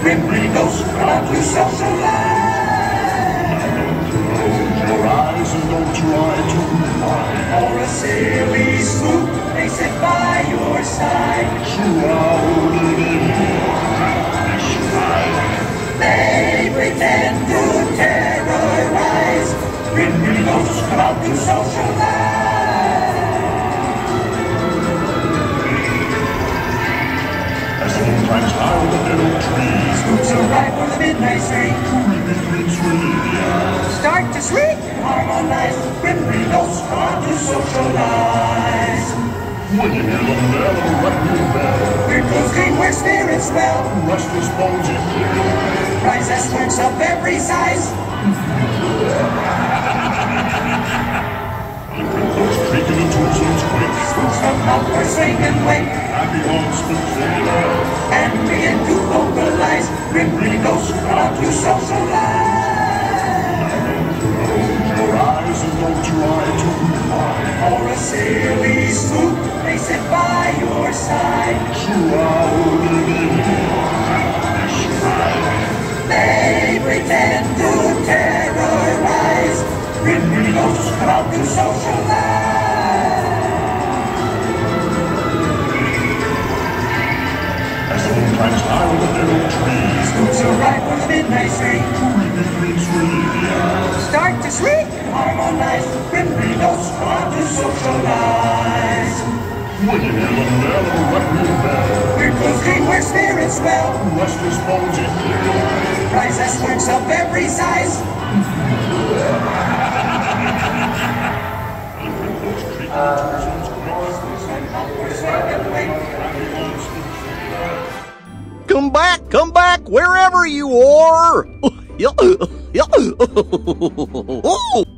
Grim grinning ghosts, come to socialize. Close your eyes and don't try to hide. Or a silly spook they sit by your side. Shrouded in. They pretend to terrorize. Grim grinning ghosts, come out to socialize. As the moon climbs high over the dead oak trees. Spooks arrive for the midnight street. Creepy creeps really Start to shriek, harmonize. Grim grinning ghosts, come out to socialize. When you hear the bell of a bell. We're closing where spirits dwell. Restless bones in here. Rise as works of every size. Those creaking and tombstones quake. Spooks swing and wake. The killer. And begin to vocalize. Grim grinning ghosts, come out to socialize. Close your eyes and don't try to hide. Or a silly spook may sit by your side. Shrouded As the trees. Creepy creeps Start to shriek, harmonize. Grimly come out to socialize. Hear the bell red bell. Spirits dwell. Restless bones in. Rise as works of every size. Come back, come back, wherever you are.